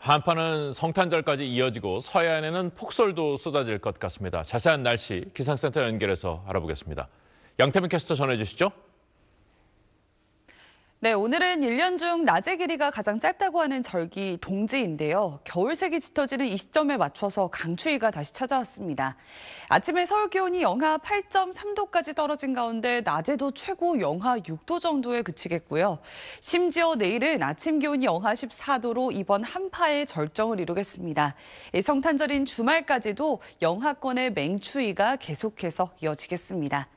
한파는 성탄절까지 이어지고 서해안에는 폭설도 쏟아질 것 같습니다. 자세한 날씨 기상센터 연결해서 알아보겠습니다. 양태민 캐스터 전해주시죠. 네, 오늘은 1년 중 낮의 길이가 가장 짧다고 하는 절기 동지인데요. 겨울색이 짙어지는 이 시점에 맞춰서 강추위가 다시 찾아왔습니다. 아침에 서울 기온이 영하 8.3도까지 떨어진 가운데 낮에도 최고 영하 6도 정도에 그치겠고요. 심지어 내일은 아침 기온이 영하 14도로 이번 한파의 절정을 이루겠습니다. 성탄절인 주말까지도 영하권의 맹추위가 계속해서 이어지겠습니다.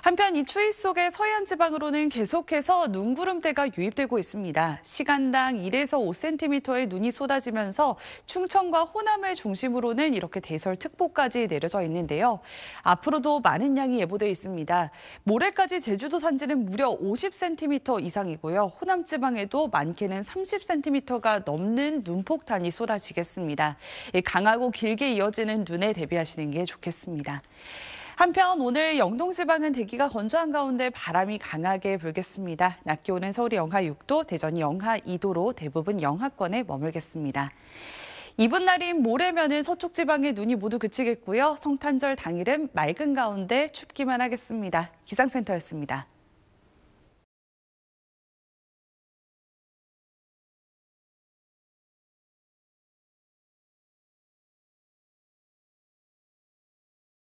한편 이 추위 속에 서해안 지방으로는 계속해서 눈구름대가 유입되고 있습니다. 시간당 1에서 5cm의 눈이 쏟아지면서 충청과 호남을 중심으로는 이렇게 대설특보까지 내려져 있는데요. 앞으로도 많은 양이 예보돼 있습니다. 모레까지 제주도 산지는 무려 50cm 이상이고요. 호남 지방에도 많게는 30cm가 넘는 눈폭탄이 쏟아지겠습니다. 강하고 길게 이어지는 눈에 대비하시는 게 좋겠습니다. 한편 오늘 영동 지방은 대기가 건조한 가운데 바람이 강하게 불겠습니다. 낮 기온은 서울이 영하 6도, 대전이 영하 2도로 대부분 영하권에 머물겠습니다. 이번 날인 모레면은 서쪽 지방의 눈이 모두 그치겠고요. 성탄절 당일은 맑은 가운데 춥기만 하겠습니다. 기상센터였습니다.